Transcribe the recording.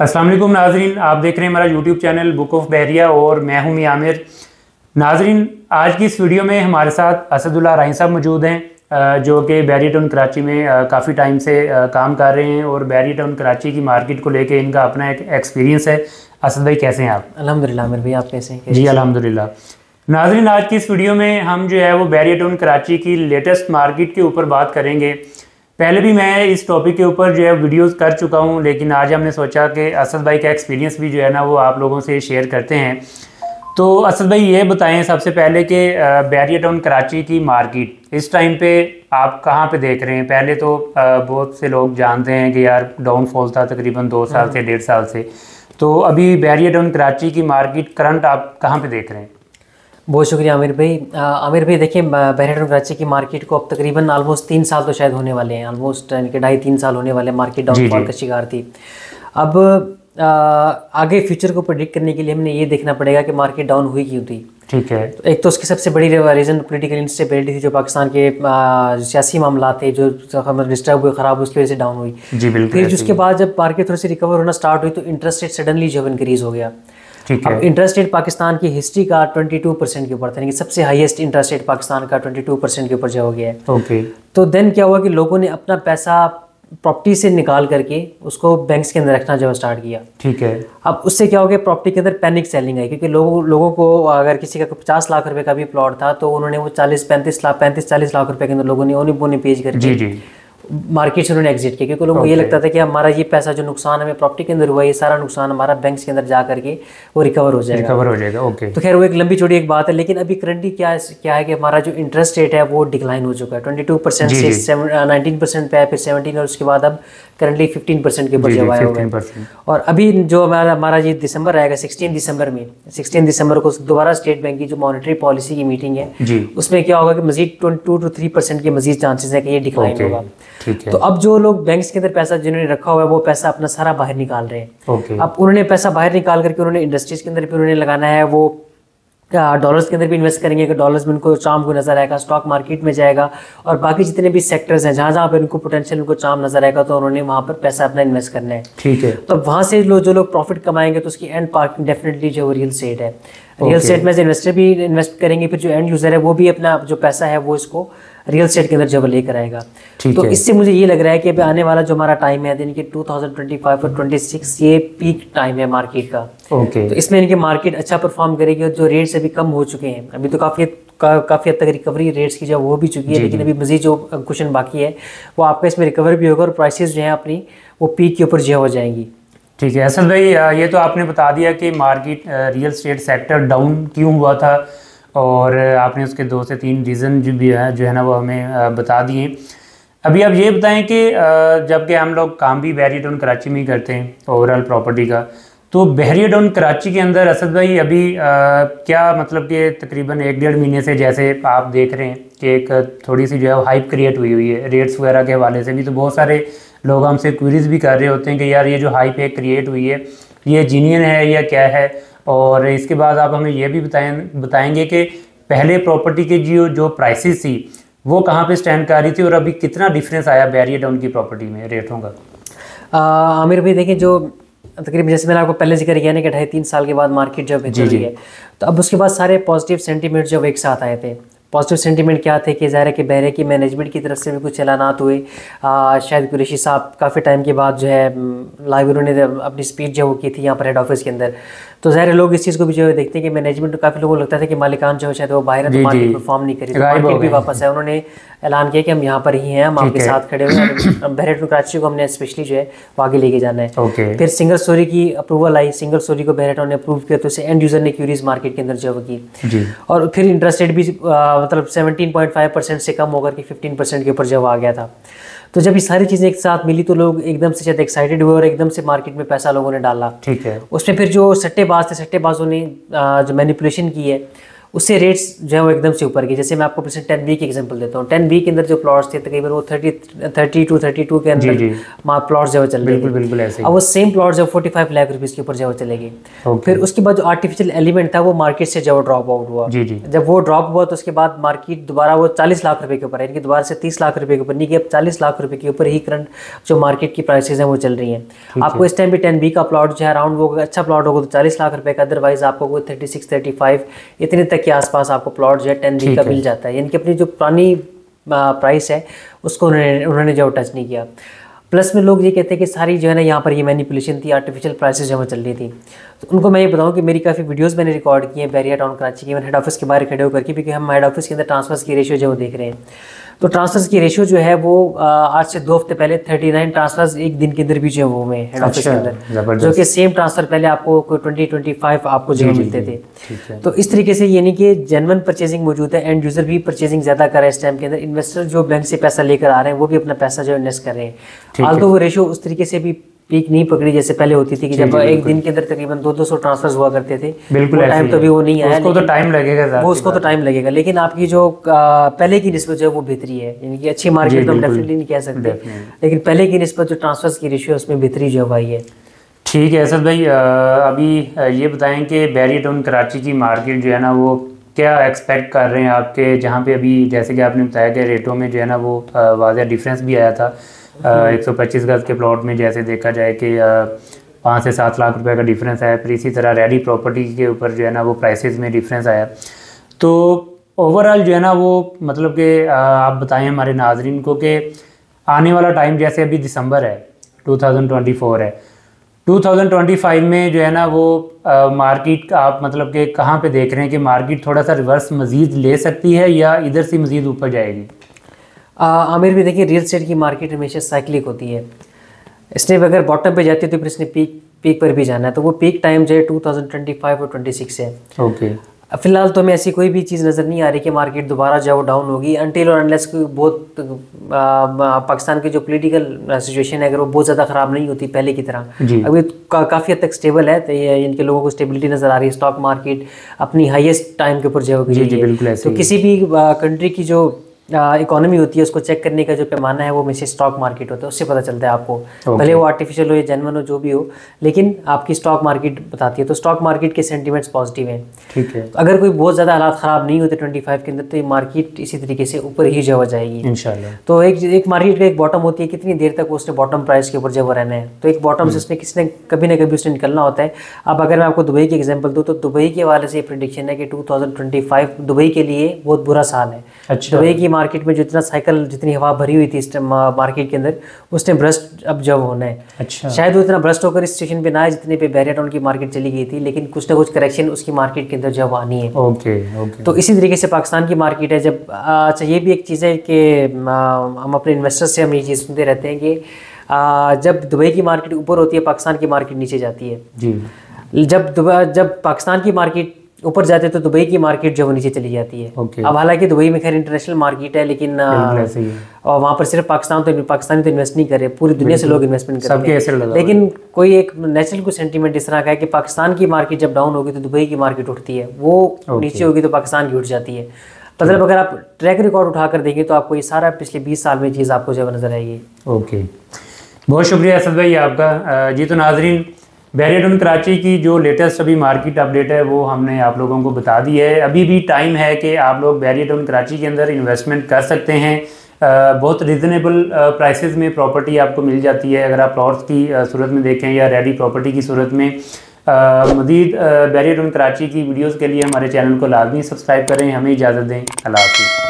वालेकुम नाजरीन आप देख रहे हैं हमारा YouTube channel book of Bahria और मैं हूँ मियाँ आमिर। नाजरीन आज की इस वीडियो में हमारे साथ असदुल्ला राइन साहब मौजूद हैं जो कि बैरी टाउन कराची में काफ़ी टाइम से काम कर रहे हैं और बैरी टाउन कराची की मार्केट को लेके इनका अपना एक एक्सपीरियंस है। असद भाई कैसे हैं आप? अलहमदिल्ला आमिर भाई आप कैसे हैं? जी अलहमदिल्ला नाजरीन आज की इस वीडियो में हम जो है वो बैरिया टाउन कराची की लेटेस्ट मार्केट के ऊपर बात करेंगे। पहले भी मैं इस टॉपिक के ऊपर जो है वीडियोस कर चुका हूँ लेकिन आज हमने सोचा कि असद भाई का एक्सपीरियंस भी जो है ना वो आप लोगों से शेयर करते हैं। तो असद भाई ये बताएँ सबसे पहले कि बैरिया टाउन कराची की मार्केट इस टाइम पे आप कहाँ पे देख रहे हैं? पहले तो बहुत से लोग जानते हैं कि यार डाउनफॉल था तकरीबन दो साल से डेढ़ साल से। तो अभी बैरिया टाउन कराची की मार्केट करंट आप कहाँ पे देख रहे हैं? बहुत शुक्रिया आमिर भाई। आमिर भाई देखिए बहरेट कराची की मार्केट को अब तकरीबन ऑलमोस्ट तीन साल तो शायद होने वाले हैं। ऑलमोस्ट यानी कि ढाई तीन साल होने वाले मार्केट डाउनफॉल का शिकार थी। अब आ, आगे फ्यूचर को प्रोडिक्ट करने के लिए हमने ये देखना पड़ेगा कि मार्केट डाउन हुई क्यों थी। ठीक है। तो एक तो उसकी सबसे बड़ी रीज़न पोलिटिकल इंस्टेबिलिटी थी जो पाकिस्तान के सियासी मामला थे जो डिस्टर्ब हुए ख़राब उसकी वजह से डाउन हुई। जी बिल्कुल फिर उसके बाद जब मार्केट थोड़ी सी रिकवर होना स्टार्ट हुई तो इंटरेस्ट रेट सडनली जो इंक्रीज़ हो गया। अब इंटरेस्ट रेट पाकिस्तान की हिस्ट्री का 22 परसेंट के ऊपर था यानी सबसे हाईएस्ट इंटरेस्ट रेट पाकिस्तान का 22 परसेंट के ऊपर जो हो गया है। ओके तो देन क्या हुआ कि लोगों ने अपना पैसा प्रॉपर्टी से निकाल करके उसको बैंक्स के अंदर रखना जो स्टार्ट किया। ठीक है। अब उससे क्या हो गया प्रॉपर्टी के अंदर पैनिक सेलिंग आई क्योंकि लोगों लोगों को अगर किसी का पचास लाख रुपए का भी प्लॉट था तो उन्होंने वो चालीस पैंतीस लाख पैंतीस चालीस लाख रुपए के अंदर लोगों ने उन्हें बोने पेज करके जी जी। मार्केट से उन्होंने एग्जिट किया क्योंकि लोगों को ये लगता था कि हमारा ये पैसा जो नुकसान हमें प्रॉपर्टी के अंदर हुआ ये सारा नुकसान हमारा बैंक के अंदर जा करके वो रिकवर हो जाएगा। रिकवर हो जाएगा ओके तो खैर वो एक लंबी छोटी एक बात है लेकिन अभी करंटली क्या क्या है कि हमारा जो इंटरेस्ट रेट है वो डिक्लाइन हो चुका है। ट्वेंटी टू परसेंट से नाइनटीन परसेंट पे फिर सेवनटीन और उसके बाद अब करंटली फिफ्टीन परसेंट के आया हुआ और अभी जो हमारा हमारा ये दिसंबर आएगा सिक्सटीन दिसंबर में सिक्सटीन दिसंबर को दोबारा स्टेट बैंक की जो मॉनिटरी पॉलिसी की मीटिंग है उसमें क्या होगा कि मजीद टू टू थ्री परसेंट के मजीद चांसेस है कि ये डिक्लाइन होगा। तो अब जो लोग बैंक के अंदर पैसा जिन्होंने रखा हुआ है वो पैसा अपना सारा बाहर निकाल रहे हैं। अब उन्होंने पैसा बाहर निकाल करके उन्होंने इंडस्ट्रीज़ के अंदर भी उन्होंने लगाना है वो डॉलर्स के अंदर भी इन्वेस्ट करेंगे कि डॉलर्स में उनको चाम को नज़र आएगा स्टॉक मार्केट में जाएगा और बाकी जितने भी सेक्टर्स हैं जहाँ जहाँ पर उनको पोटेंशियल उनको चाम नज़र आएगा तो उन्होंने वहाँ पर पैसा अपना इन्वेस्ट करना है। ठीक है। तो वहाँ से लोग जो लोग प्रॉफिट कमाएँगे तो उसकी एंड पार्किंग डेफिनेटली जो रियल स्टेट है। रियल स्टेट में इन्वेस्टर भी इन्वेस्ट करेंगे फिर जो एंड यूज़र है वो भी अपना जो पैसा है वो इसको रियल स्टेट के अंदर जब लेकर आएगा। तो इससे मुझे ये लग रहा है कि अभी आने वाला जो हमारा टाइम है यानी कि 2025 और 26 ये पीक टाइम है मार्केट का। ओके तो इसमें इनकी मार्केट अच्छा परफॉर्म करेगी और जो रेट्स अभी कम हो चुके हैं अभी तो काफ़ी का, काफ़ी हद तक रिकवरी रेट्स की जो वो भी चुकी है लेकिन अभी मजीद जो क्वेश्चन बाकी है वो आपका इसमें रिकवर भी होगा और प्राइसेस जो है अपनी वो पीक के ऊपर जो हो जाएँगी। ठीक है असल भाई ये तो आपने बता दिया कि market real estate sector down क्यों हुआ था? और आपने उसके दो से तीन रीज़न जो भी है जो है ना वो हमें बता दिए। अभी आप ये बताएँ कि जबकि हम लोग काम भी बैरिया टाउन कराची में ही करते हैं ओवरऑल प्रॉपर्टी का तो बहरिया टाउन कराची के अंदर असद भाई अभी आ, क्या मतलब कि तकरीबन एक डेढ़ महीने से जैसे आप देख रहे हैं कि एक थोड़ी सी जो है हाइप क्रिएट हुई हुई है रेट्स वगैरह के हवाले से भी तो बहुत सारे लोग हमसे क्वेरीज भी कर रहे होते हैं कि यार ये जो हाइप एक क्रिएट हुई है ये जीनियन है या क्या है? और इसके बाद आप हमें यह भी बताएँ बताएँगे कि पहले प्रॉपर्टी के जो जो प्राइसेस थी वो कहाँ पे स्टैंड कर रही थी और अभी कितना डिफरेंस आया बैरियर डाउन की प्रॉपर्टी में रेटों का आमिर भाई देखिए जो तकरीबन जैसे मैंने आपको पहले ज़िक्र किया ना कि ढाई तीन साल के बाद मार्केट जब बेहतर हुई है तो अब उसके बाद सारे पॉजिटिव सेंटीमेंट जब एक साथ आए थे। पॉजिटिव सेंटीमेंट क्या थे कि ज़ाहिर है कि बहरे की मैनेजमेंट की तरफ़ से भी कुछ ऐलानात हुए। आ, शायद कुरेशी साहब काफ़ी टाइम के बाद जो है लाइव उन्होंने अपनी स्पीच जो वो की थी यहाँ पर हेड ऑफ़िस के अंदर। तो ज़ाहिर लोग इस चीज़ को भी जो है देखते हैं कि मैनेजमेंट काफ़ी लोगों को लगता था कि मालिकान जो है शायद वो बाहर तो मार्केट परफॉर्म नहीं करी मार्केट भी वापस है उन्होंने ऐलान किया कि हम यहाँ पर ही हैं हम आपके साथ खड़े हुए हैं बहरेट कराची को हमने स्पेशली जो है वो आगे लेके जाना है। फिर सिंगल स्टोरी की अप्रूवल आई सिंगल स्टोरी को बहरेट ने अप्रूव किया तो उसे एंड यूज़र ने क्यूरीज मार्केट के अंदर जो की। और फिर इंटरेस्ट रेट भी मतलब सेवनटीन पॉइंट फाइव परसेंट से कम होकर के फिफ्टीन परसेंट के ऊपर जब आ गया था। तो जब ये सारी चीज़ें एक साथ मिली तो लोग एकदम से शायद एक्साइटेड हुए और एकदम से मार्केट में पैसा लोगों ने डाला। ठीक है। उसमें फिर जो सट्टेबाज थे सट्टेबाजों ने जो मैनिपुलेशन की है उससे रेट्स जो है वो एकदम से ऊपर गए जैसे मैं आपको पिछले टेन बी की एग्जांपल देता हूँ। टेन बी के अंदर जो प्लॉट्स थे तकरीबन वो thirty thirty two thirty two के अंदर प्लॉट्स जो। चल बिल्कुल बिल्कुल ऐसे अब वो सेम प्लॉट जो फोर्टी फाइव लाख रुपीज़ के ऊपर जो चले गए फिर उसके बाद जो आर्टिफिशियल एलिमेंट था वो मार्केट से जो ड्रॉप आउट हुआ। जब वो ड्रॉप हुआ तो उसके बाद मार्केट दोबारा वो चालीस लाख रुपए के ऊपर है। इनकी दोबारा से तीस लाख रुपए के ऊपर। नहीं कि अब चालीस लाख रुपए के ऊपर ही करंट जो मार्केट की प्राइसेज हैं वो चल रही हैं। आपको इस टाइम भी टेन बी का प्लॉट जो है अराउंड वो अच्छा प्लॉट होगा तो चालीस लाख रुपए का अदरवाइज़ आपको वो थर्टी सिक्स थर्टी फाइव इतने तक के आसपास आपको प्लॉट जो है टेन बी का मिल जाता है। यानी कि अपनी जो पुरानी प्राइस है उसको उन्होंने उन्होंने जो टच नहीं किया। प्लस में लोग ये कहते हैं कि सारी जो है ना यहाँ पर ये मैनिपुलेशन थी आर्टिफिशियल प्राइसेस जो चल रही थी। तो उनको मैं ये बताऊँ कि मेरी काफ़ी वीडियोस मैंने रिकॉर्ड की हैं बैरिया टाउन कराची के मैंने हेड ऑफ़िस के बाहर खड़े होकर के क्योंकि हम हेड ऑफ़िस के अंदर ट्रांसफर्स की रेशियो जो देख रहे हैं। तो ट्रांसफर्स की रेशियो जो है वो आज से दो हफ़्ते पहले थर्टी नाइन ट्रांसफर्स एक दिन के अंदर भी जो है वो में हेड ऑफ़िस के अच्छा, अंदर। जो कि सेम ट्रांसफ़र पहले आपको कोई ट्वेंटी ट्वेंटी फाइव आपको जो मिलते थे। तो इस तरीके से यानी कि जेनवन परचेजिंग मौजूद है एंड यूज़र भी परचेजिंग ज़्यादा कर रहे हैं इस टाइम के अंदर। इन्वेस्टर जो बैंक से पैसा लेकर आ रहे हैं वो भी अपना पैसा जो इन्वेस्ट कर रहे हैं। हाल तो वो रेशियो उस तरीके से भी पीक नहीं पकड़ी जैसे पहले होती थी कि जब एक दिन के अंदर तकरीबन दो दो सौ ट्रांसफ़र हुआ करते थे बिल्कुल टाइम तो भी वो नहीं आया उसको तो टाइम लगेगा वो उसको तो टाइम लगेगा लेकिन आपकी जो पहले की नस्बत जो है वो बेहतरी है यानी कि अच्छी मार्केट तो हम डेफिनेटली नहीं कह सकते। लेकिन पहले की नस्बत जो ट्रांसफ़र की रेशियो उसमें बेहतरी जो है है। ठीक है असद भाई अभी ये बताएँ कि बैरी टाउन कराची की मार्केट जो है ना वो क्या एक्सपेक्ट कर रहे हैं आपके? जहाँ पे अभी जैसे कि आपने बताया कि रेटों में जो है ना वो वाजह डिफरेंस भी आया था। एक सौ पच्चीस गज के प्लॉट में जैसे देखा जाए कि पाँच से सात लाख रुपए का डिफरेंस आया फिर इसी तरह रेडी प्रॉपर्टी के ऊपर जो है ना वो प्राइसेस में डिफरेंस आया। तो ओवरऑल जो है ना वो मतलब कि आप बताएँ हमारे नाजरन को कि आने वाला टाइम जैसे अभी दिसंबर है 2024 है। 2025 में जो है ना वो मार्केट आप मतलब कि कहाँ पे देख रहे हैं कि मार्केट थोड़ा सा रिवर्स मज़ीद ले सकती है या इधर से मज़ीद ऊपर जाएगी? आमिर भी देखिए रियल स्टेट की मार्केट हमेशा साइक्लिक होती है। इसने अगर बॉटम पे जाती है तो फिर इसने पीक पीक पर भी जाना है। तो वो पीक टाइम जो है 2025 और 26 है। Okay okay. फ़िलहाल तो हमें ऐसी कोई भी चीज़ नज़र नहीं आ रही कि मार्केट दोबारा जो वो डाउन होगी। अनटिल और अनलेस बहुत पाकिस्तान की जो पॉलिटिकल सिचुएशन है अगर वो बहुत ज़्यादा ख़राब नहीं होती पहले की तरह। अभी का, काफ़ी हद तक स्टेबल है। तो ये इनके लोगों को स्टेबिलिटी नज़र आ रही है। स्टॉक मार्केट अपनी हाईएस्ट टाइम के ऊपर जो है तो किसी भी कंट्री की जो इकोनॉमी होती है उसको चेक करने का जो पैमाना है वो हमेशा स्टॉक मार्केट होता है उससे पता चलता है आपको। Okay. भले वो आर्टिफिशियल हो या जेनवन हो जो भी हो लेकिन आपकी स्टॉक मार्केट बताती है। तो स्टॉक मार्केट के सेंटीमेंट्स पॉजिटिव हैं। ठीक है। तो अगर कोई बहुत ज़्यादा हालात ख़राब नहीं होते ट्वेंटी फाइव के अंदर तो ये मार्केट इसी तरीके से ऊपर ही जो जाएगी। इंशाल्लाह। तो एक एक मार्केट का एक बॉटम होती है कितनी देर तक उसने बॉटम प्राइस के ऊपर जो रहना है? तो एक बॉटम से हम्म। उसने किसी ने कभी ना कभी उसने निकलना होता है। अब अगर मैं आपको दुबई की एग्ज़ाम्पल दूँ तो दुबई के हवाले से प्रिडिक्शन है कि टू दुबई के लिए बहुत बुरा साल है। अच्छा। दुबई की मार्केट में जितना साइकिल जितनी हवा भरी हुई थी इस टाइम मार्केट के अंदर उसने ब्रस्ट अब जब होना है। अच्छा। शायद वो इतना ब्रस्ट होकर इस स्टेशन पे ना आए जितने पे बैरिया टाउन की मार्केट चली गई थी लेकिन कुछ ना कुछ करेक्शन उसकी मार्केट के अंदर जब आनी है। ओके ओके तो इसी तरीके से पाकिस्तान की मार्केट है जब अच्छा ये भी एक चीज़ है कि हम अपने इन्वेस्टर से हम ये चीज़ सुनते रहते हैं कि जब दुबई की मार्केट ऊपर होती है पाकिस्तान की मार्केट नीचे जाती है। जी। जब जब पाकिस्तान की मार्केट ऊपर जाते तो दुबई की मार्केट जो नीचे चली जाती है। Okay. अब हालाँकि दुबई में खैर इंटरनेशनल मार्केट है लेकिन और वहाँ पर सिर्फ़ पाकिस्तान तो पाकिस्तानी तो इन्वेस्ट नहीं कर रहे पूरी दुनिया से लोग इन्वेस्टमेंट कर रहे। हैं। लेकिन कोई एक नेचुरल को सेंटीमेंट इस तरह का है कि पाकिस्तान की मार्केट जब डाउन होगी तो दुबई की मार्केट उठती है। वो नीचे होगी तो पाकिस्तान की उठ जाती है। मतलब अगर आप ट्रैक रिकॉर्ड उठा कर देंगे तो आपको ये सारा पिछले बीस साल में चीज़ आपको जो नज़र आएगी। ओके बहुत शुक्रिया असद भाई आपका। जी तो नाजरीन बैरियटन कराची की जो लेटेस्ट अभी मार्केट अपडेट है, वो हमने आप लोगों को बता दी है। अभी भी टाइम है कि आप लोग बैरियटन कराची के अंदर इन्वेस्टमेंट कर सकते हैं। बहुत रिजनेबल प्राइसेस में प्रॉपर्टी आपको मिल जाती है। अगर आप प्लॉट्स की सूरत में देखें या रेडी प्रॉपर्टी की सूरत में मज़ीद बैरियटन कराची की वीडियोज़ के लिए हमारे चैनल को लाजमी सब्सक्राइब करें। हमें इजाज़त दें। अल्लाह हाफिज़।